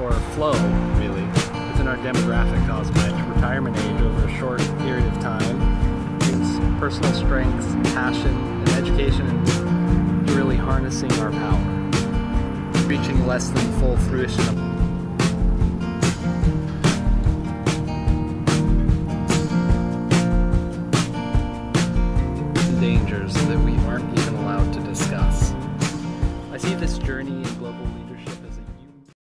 or flow, really, within our demographic caused by retirement age over a short period of time. It's personal strength, passion, and education, and really harnessing our power, reaching less than full fruition of that we aren't even allowed to discuss. I see this journey in global leadership.